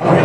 Okay.